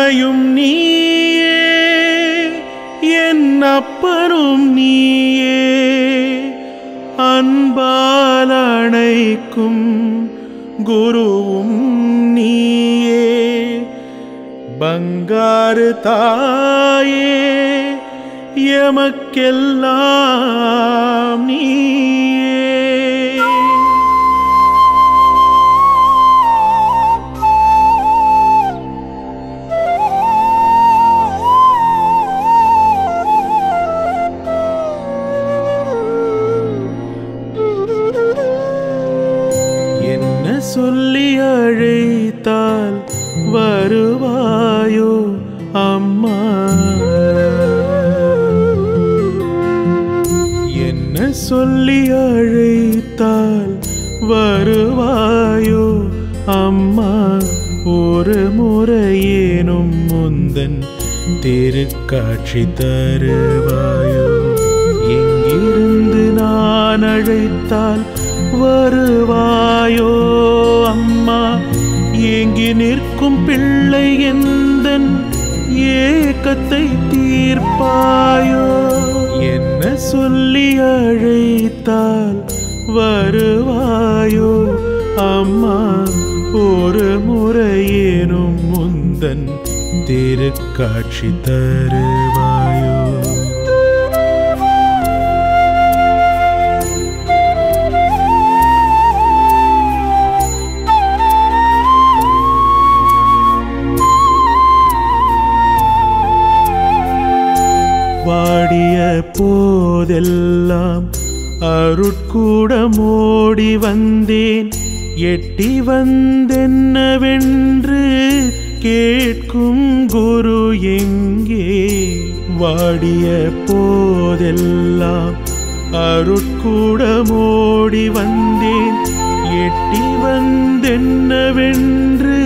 அம்மையும் நீயே என் அப்பனும் நீயே அன்பால் அணைக்கும் குருவும் நீயே பங்காரு தாயே எமக்கெல்லாம் நீயே சொல்லி அழைத்தால் வருவாயோ அம்மா? என்ன சொல்லி அழைத்தால் வருவாயோ அம்மா? ஒரு முறையேனும் முந்தன் திருக்காட்சி தருவாயோ? எங்கிருந்து நான் அழைத்தால் வரு நிற்கும் பிள்ளை எந்தன் ஏக்கத்தை தீர்ப்பாயோ? என்ன சொல்லி அழைத்தால் வருவாயோ? அம்மா ஒரு முறையேனும் முந்தன் திருக்காட்சி தரு. போதெல்லாம் அருட்கூடமோடி வந்தேன். எட்டி வந்தென்னவென்று கேட்கும் குரு எங்கே? வாடிய போதெல்லாம் அருட்கூடமோடி வந்தேன். எட்டி வந்தென்னவென்று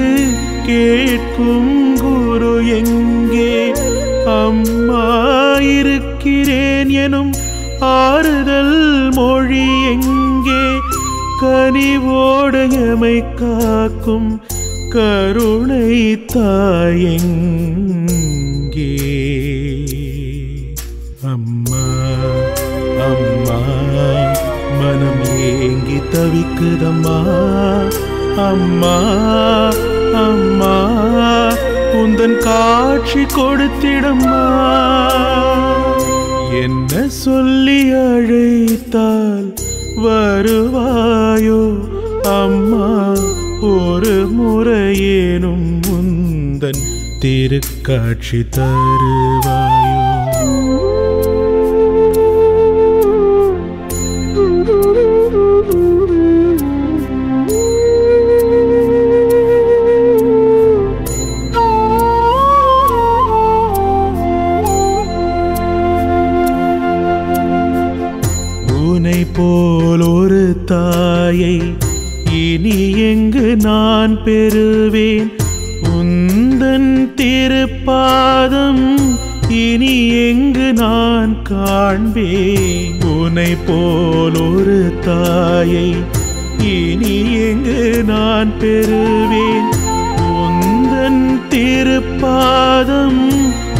கேட்கும் குரு எங்கே? அம்மா இருக்கிறேன் எனும் கனிவோடு எமை காக்கும் கருணை தாயங்கே? அம்மா அம்மா மனம் ஏங்கி தவிக்குதம்மா. அம்மா அம்மா உந்தன் காட்சி கொடுத்திடம்மா. என்ன சொல்லி அழைத்தால் வருவாயோ? அம்மா ஒரு முறையேனும் முந்தன் திருக்காட்சி தருவாயோ? பெறுவேன். உந்தன் திருப்பாதம் இனி எங்கு நான் காண்பேன். உனை போல் ஒரு தாயை இனி எங்கு நான் பெறுவேன். உந்தன் திருப்பாதம்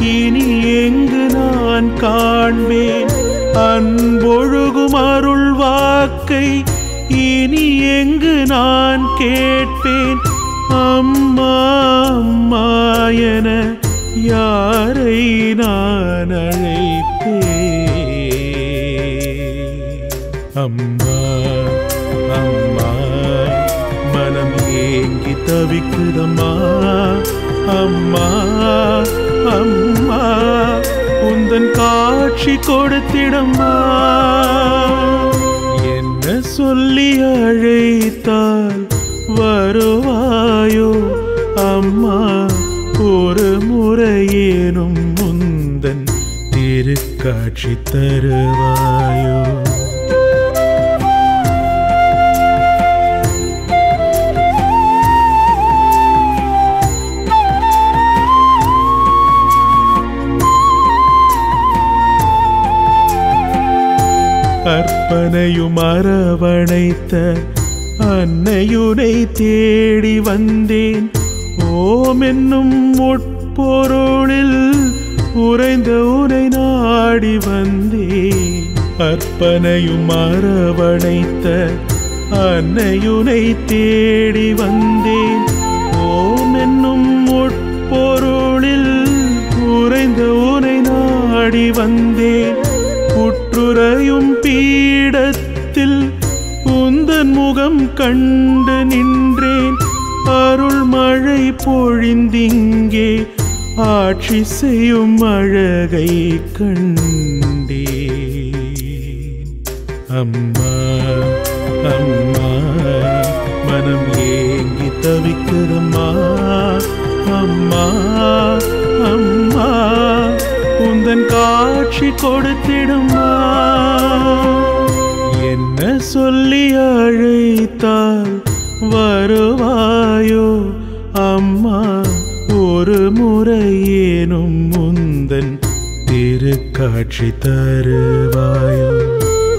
இனி எங்கு நான் காண்பேன். அன்பொழுகும் அருள் வாக்கை இனி எங்கு நான் கேட்பேன். அம்மா அம்மா என யாரை நான் அழைப்பே அம்மா அம்மா மனம் ஏங்கி தவிக்குதம்மா. அம்மா அம்மா உந்தன் காட்சி கொடுத்திடம்மா. காட்சி தருவாயோ அர்ப்பனையும் அரவணைத்த அன்னையுனை தேடி வந்தேன் ஓம் என்னும் உட்பொருளில் உறைந்த உனை நாடி வந்தே அற்பனையும் அரவணைத்த அன்னையுனை தேடி வந்தேன். ஓம் என்னும் உட்பொருளில் உறைந்த உனை நாடி வந்தேன். உற்றுரையும் பீடத்தில் உந்தன் முகம் கண்டு நின்றேன். அருள் மழை பொழிந்திங்கே ஆட்சி செய்யும் அழகை கண்டே. அம்மா அம்மா மனம் ஏங்கி தவிக்கிறம்மா. அம்மா அம்மா உந்தன் காட்சி கொடுத்திடுமா என்ன சொல்லி அழைத்தால் வருவாயோ? முறையேனும் முந்தன் திருக்காட்சி தருவாயோ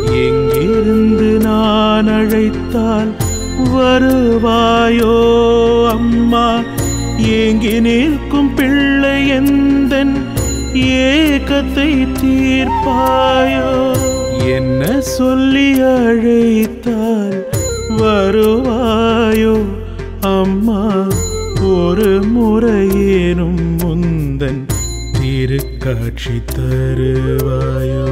எங்கிருந்து நான் அழைத்தால் வருவாயோ அம்மா? ஏங்கி நிற்கும் பிள்ளை எந்தன் ஏக்கத்தை தீர்ப்பாயோ? என்ன சொல்லி அழைத்தால் வருவாயோ அம்மா? ஒரு முறையேனும் முந்தன் திருக்காட்சி தருவாயோ?